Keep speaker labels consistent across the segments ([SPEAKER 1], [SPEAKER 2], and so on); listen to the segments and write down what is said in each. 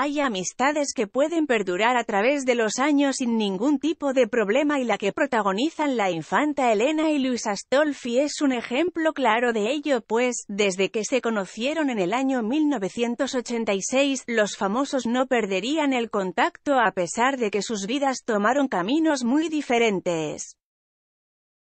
[SPEAKER 1] Hay amistades que pueden perdurar a través de los años sin ningún tipo de problema y la que protagonizan la infanta Elena y Luis Astolfi es un ejemplo claro de ello pues, desde que se conocieron en el año 1986, los famosos no perderían el contacto a pesar de que sus vidas tomaron caminos muy diferentes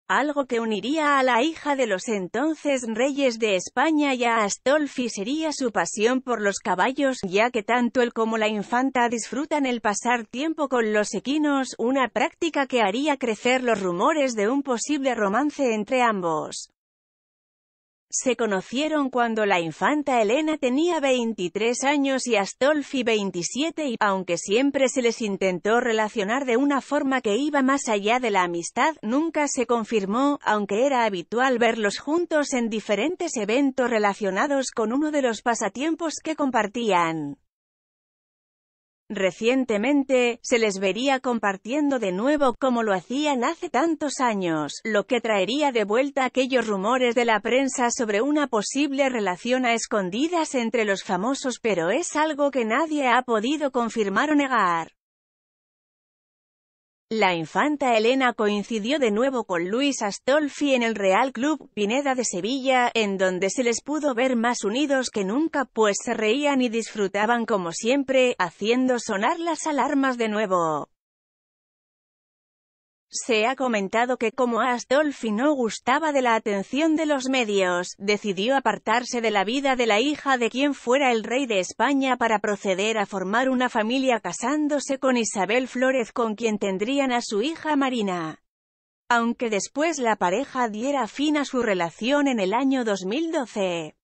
[SPEAKER 1] algo que uniría a la hija de los entonces reyes de España y a Astolfi sería su pasión por los caballos, ya que tanto él como la infanta disfrutan el pasar tiempo con los equinos, una práctica que haría crecer los rumores de un posible romance entre ambos. Se conocieron cuando la infanta Elena tenía 23 años y Astolfi 27 y, aunque siempre se les intentó relacionar de una forma que iba más allá de la amistad, nunca se confirmó, aunque era habitual verlos juntos en diferentes eventos relacionados con uno de los pasatiempos que compartían. Recientemente, se les vería compartiendo de nuevo como lo hacían hace tantos años, lo que traería de vuelta aquellos rumores de la prensa sobre una posible relación a escondidas entre los famosos pero es algo que nadie ha podido confirmar o negar. La infanta Elena coincidió de nuevo con Luis Astolfi en el Real Club Pineda de Sevilla, en donde se les pudo ver más unidos que nunca, pues se reían y disfrutaban como siempre, haciendo sonar las alarmas de nuevo. Se ha comentado que como Astolfi no gustaba de la atención de los medios, decidió apartarse de la vida de la hija de quien fuera el rey de España para proceder a formar una familia casándose con Isabel Flórez con quien tendrían a su hija Marina. Aunque después la pareja diera fin a su relación en el año 2012.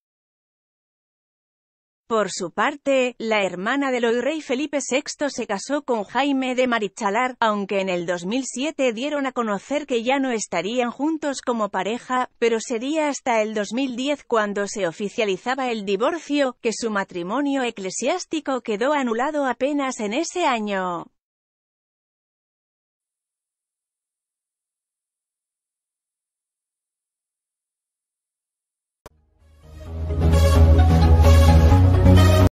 [SPEAKER 1] Por su parte, la hermana del hoy rey Felipe VI se casó con Jaime de Marichalar, aunque en el 2007 dieron a conocer que ya no estarían juntos como pareja, pero sería hasta el 2010 cuando se oficializaba el divorcio, que su matrimonio eclesiástico quedó anulado apenas en ese año.